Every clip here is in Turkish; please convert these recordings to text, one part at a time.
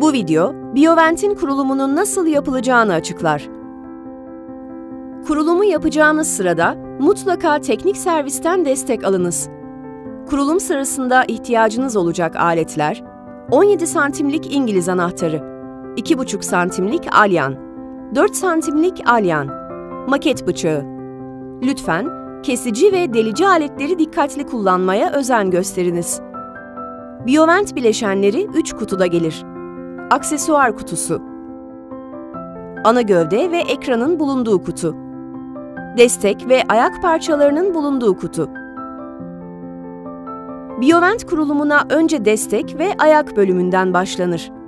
Bu video, Bioventin kurulumunun nasıl yapılacağını açıklar. Kurulumu yapacağınız sırada mutlaka teknik servisten destek alınız. Kurulum sırasında ihtiyacınız olacak aletler, 17 santimlik İngiliz anahtarı, 2,5 santimlik alyan, 4 santimlik alyan, maket bıçağı. Lütfen kesici ve delici aletleri dikkatli kullanmaya özen gösteriniz. Biovent bileşenleri 3 kutuda gelir. Aksesuar kutusu. Ana gövde ve ekranın bulunduğu kutu. Destek ve ayak parçalarının bulunduğu kutu. Biovent kurulumuna önce destek ve ayak bölümünden başlanır.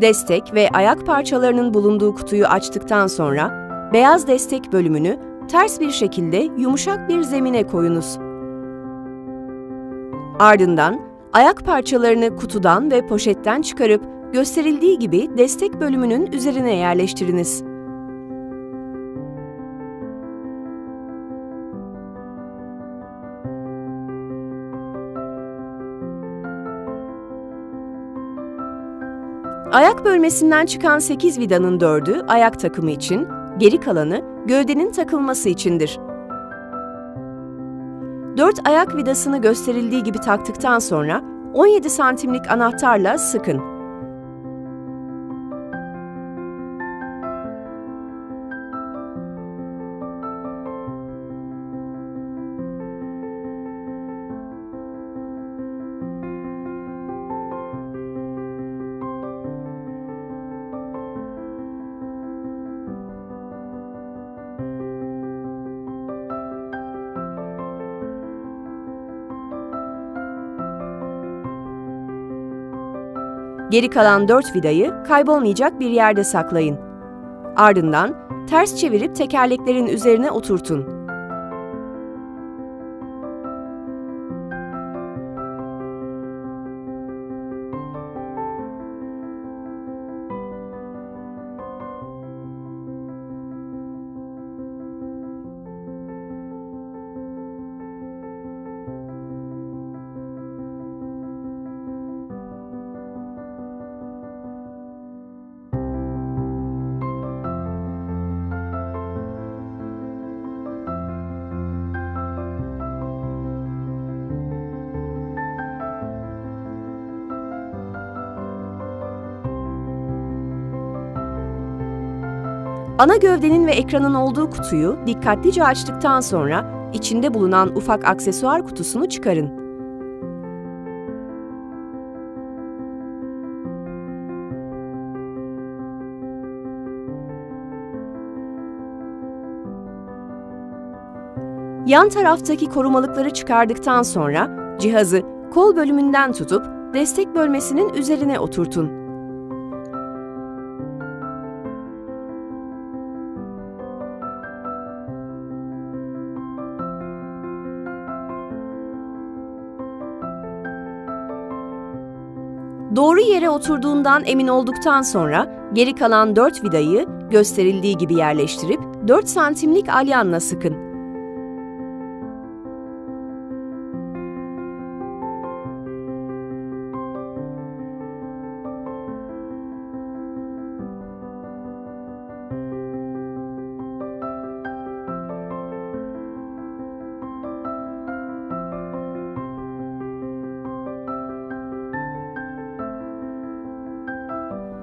Destek ve ayak parçalarının bulunduğu kutuyu açtıktan sonra beyaz destek bölümünü ters bir şekilde yumuşak bir zemine koyunuz. Ardından ayak parçalarını kutudan ve poşetten çıkarıp gösterildiği gibi destek bölümünün üzerine yerleştiriniz. Ayak bölmesinden çıkan 8 vidanın 4'ü ayak takımı için, geri kalanı gövdenin takılması içindir. 4 ayak vidasını gösterildiği gibi taktıktan sonra 17 santimlik anahtarla sıkın. Geri kalan 4 vidayı kaybolmayacak bir yerde saklayın. Ardından ters çevirip tekerleklerin üzerine oturtun. Ana gövdenin ve ekranın olduğu kutuyu dikkatlice açtıktan sonra içinde bulunan ufak aksesuar kutusunu çıkarın. Yan taraftaki korumalıkları çıkardıktan sonra cihazı kol bölümünden tutup destek bölmesinin üzerine oturtun. Doğru yere oturduğundan emin olduktan sonra geri kalan 4 vidayı gösterildiği gibi yerleştirip 4 santimlik alyanla sıkın.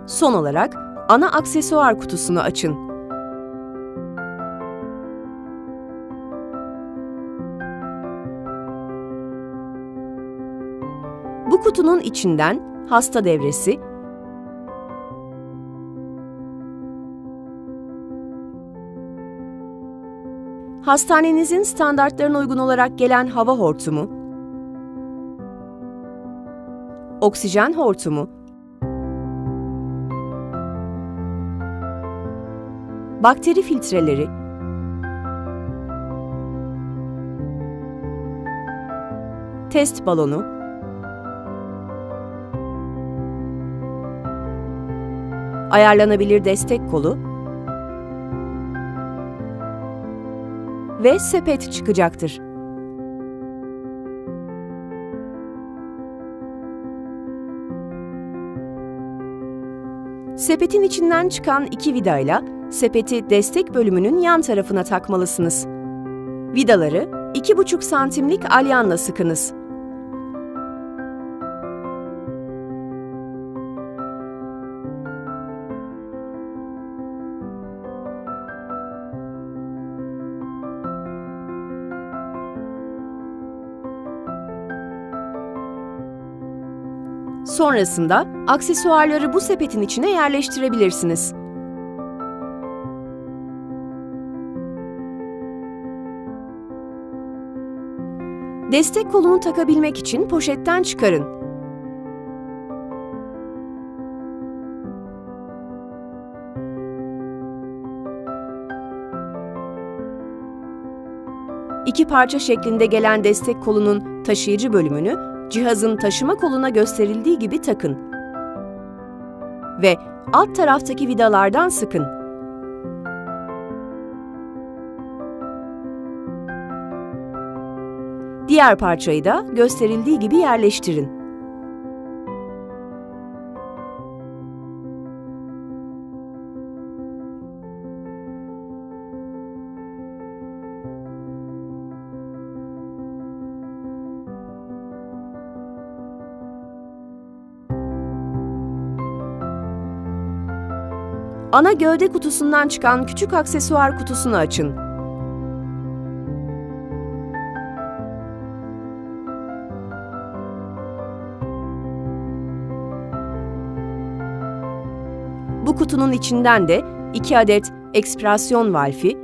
Son olarak ana aksesuar kutusunu açın. Bu kutunun içinden hasta devresi, hastanenizin standartlarına uygun olarak gelen hava hortumu, oksijen hortumu, bakteri filtreleri, test balonu, ayarlanabilir destek kolu. Ve sepet çıkacaktır. Sepetin içinden çıkan iki vidayla sepeti destek bölümünün yan tarafına takmalısınız. Vidaları 2,5 santimlik alyanla sıkınız. Sonrasında aksesuarları bu sepetin içine yerleştirebilirsiniz. Destek kolunu takabilmek için poşetten çıkarın. İki parça şeklinde gelen destek kolunun taşıyıcı bölümünü cihazın taşıma koluna gösterildiği gibi takın. Ve alt taraftaki vidalardan sıkın. Diğer parçayı da gösterildiği gibi yerleştirin. Ana gövde kutusundan çıkan küçük aksesuar kutusunu açın. Kutunun içinden de 2 adet ekspirasyon valfi,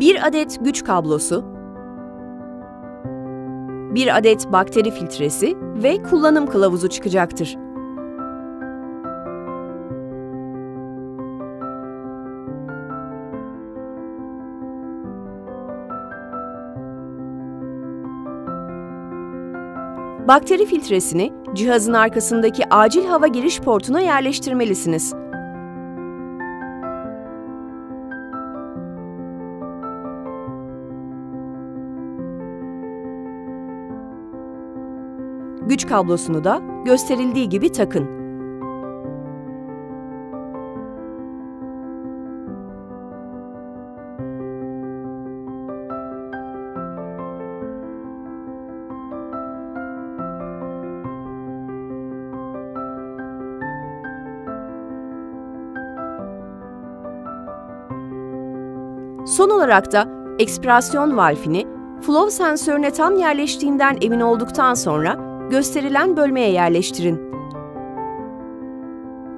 bir adet güç kablosu, bir adet bakteri filtresi ve kullanım kılavuzu çıkacaktır. Bakteri filtresini cihazın arkasındaki acil hava giriş portuna yerleştirmelisiniz. Güç kablosunu da gösterildiği gibi takın. Son olarak da ekspirasyon valfini flow sensörüne tam yerleştiğinden emin olduktan sonra gösterilen bölmeye yerleştirin.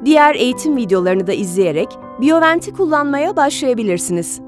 Diğer eğitim videolarını da izleyerek Biovent'i kullanmaya başlayabilirsiniz.